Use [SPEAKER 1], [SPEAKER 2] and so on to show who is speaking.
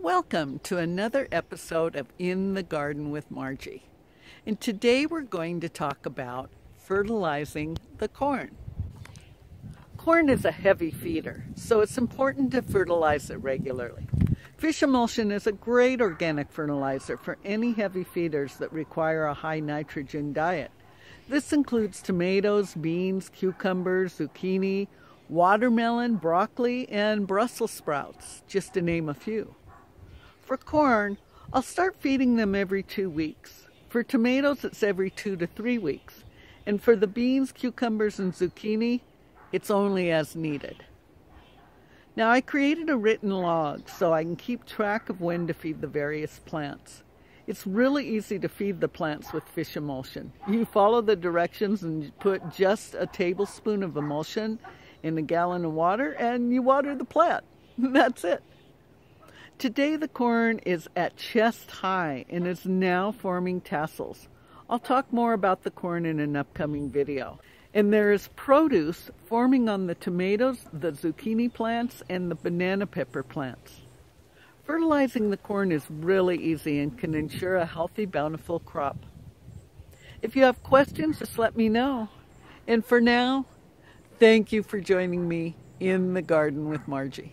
[SPEAKER 1] Welcome to another episode of In the Garden with Margie. And today we're going to talk about fertilizing the corn. Corn is a heavy feeder, so it's important to fertilize it regularly. Fish emulsion is a great organic fertilizer for any heavy feeders that require a high nitrogen diet. This includes tomatoes, beans, cucumbers, zucchini, watermelon, broccoli, and Brussels sprouts, just to name a few. For corn, I'll start feeding them every two weeks. For tomatoes, it's every two to three weeks. And for the beans, cucumbers, and zucchini, it's only as needed. Now I created a written log so I can keep track of when to feed the various plants. It's really easy to feed the plants with fish emulsion. You follow the directions and put just a tablespoon of emulsion in a gallon of water and you water the plant. That's it. Today the corn is at chest high and is now forming tassels. I'll talk more about the corn in an upcoming video. And there is produce forming on the tomatoes, the zucchini plants, and the banana pepper plants. Fertilizing the corn is really easy and can ensure a healthy, bountiful crop. If you have questions, just let me know. And for now, thank you for joining me in the garden with Margie.